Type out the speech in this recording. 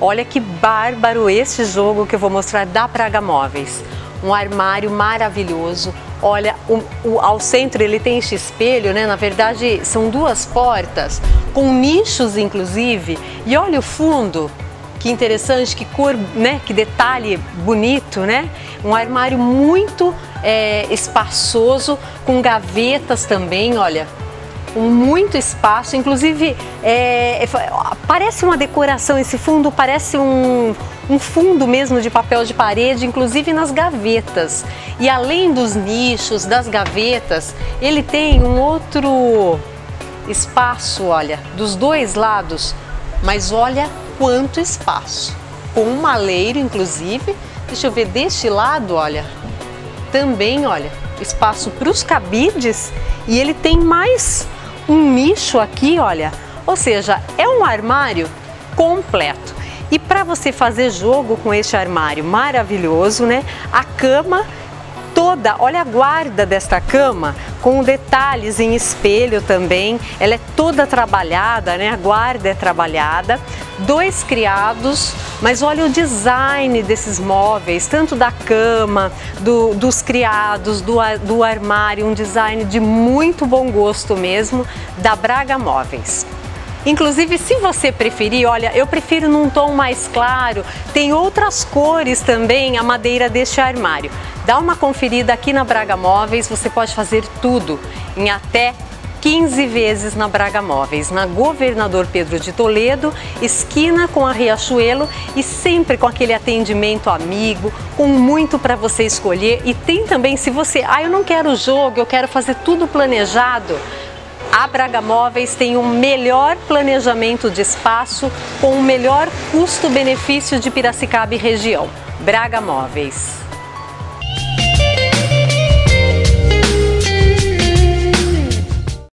Olha que bárbaro esse jogo que eu vou mostrar da Praga Móveis. Um armário maravilhoso. Olha, o, o, ao centro ele tem este espelho, né? Na verdade, são duas portas, com nichos inclusive. E olha o fundo, que interessante, que cor, né? Que detalhe bonito, né? Um armário muito é, espaçoso, com gavetas também, olha, muito espaço, inclusive é, é parece uma decoração, esse fundo parece um, um fundo mesmo de papel de parede, inclusive nas gavetas. E além dos nichos, das gavetas, ele tem um outro espaço, olha, dos dois lados, mas olha quanto espaço. Com um maleiro, inclusive, deixa eu ver deste lado, olha, também, olha, espaço para os cabides e ele tem mais um nicho aqui, olha. Ou seja, é um armário completo. E para você fazer jogo com este armário maravilhoso, né? A cama toda, olha a guarda desta cama, com detalhes em espelho também. Ela é toda trabalhada, né? A guarda é trabalhada. Dois criados, mas olha o design desses móveis, tanto da cama, do, dos criados, do, do armário, um design de muito bom gosto mesmo, da Braga Móveis. Inclusive, se você preferir, olha, eu prefiro num tom mais claro, tem outras cores também a madeira deste armário. Dá uma conferida aqui na Braga Móveis, você pode fazer tudo em até 15 vezes na Braga Móveis, na Governador Pedro de Toledo, esquina com a Riachuelo e sempre com aquele atendimento amigo, com muito para você escolher. E tem também, se você, ah, eu não quero jogo, eu quero fazer tudo planejado. A Braga Móveis tem o melhor planejamento de espaço com o melhor custo-benefício de Piracicaba e região. Braga Móveis.